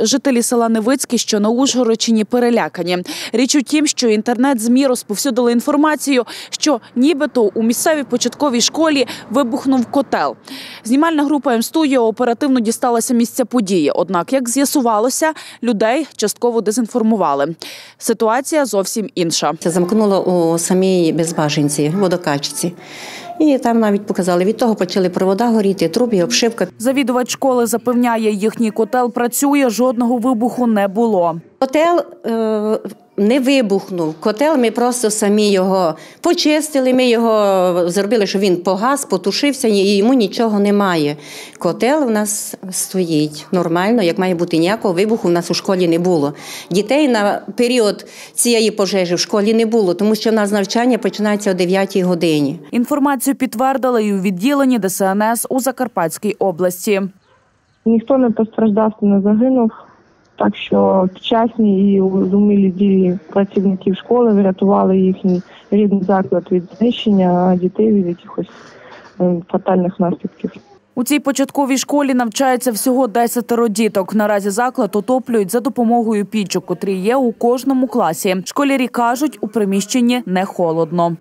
Жителі села Невицькі, що на Ужгородщині, перелякані. Річ у тім, що інтернет-змі розповсюдили інформацію, що нібито у місцевій початковій школі вибухнув котел. Знімальна група М-студіо оперативно дісталася місця події. Однак, як з'ясувалося, людей частково дезінформували. Ситуація зовсім інша. Це замкнуло у самій безбаженці, водокачці. І там навіть показали, від того почали провода горіти, труби, обшивка. Завідувач школи запевняє, їхній котел працює, жодного вибуху не було. Котел е, не вибухнув. Котел ми просто самі його почистили. Ми його зробили, що він погас, потушився, і йому нічого немає. Котел у нас стоїть нормально, як має бути ніякого вибуху. У нас у школі не було. Дітей на період цієї пожежі в школі не було, тому що у нас навчання починається о 9 годині. Інформацію підтвердили і у відділенні ДСНС у Закарпатській області. Ніхто не постраждав, не загинув. Так що вчасні і зумілі дії працівників школи врятували їхній рідний заклад від знищення, дітей від якихось е, фатальних наслідків. У цій початковій школі навчається всього 10 діток. Наразі заклад отоплюють за допомогою пічок, котрі є у кожному класі. Школярі кажуть, у приміщенні не холодно.